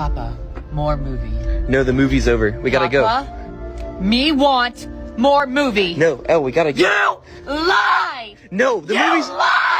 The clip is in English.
Papa, more movie. No, the movie's over. We gotta go. Me want more movie. No, oh, we gotta go. You lie! No, the you movie's. lie!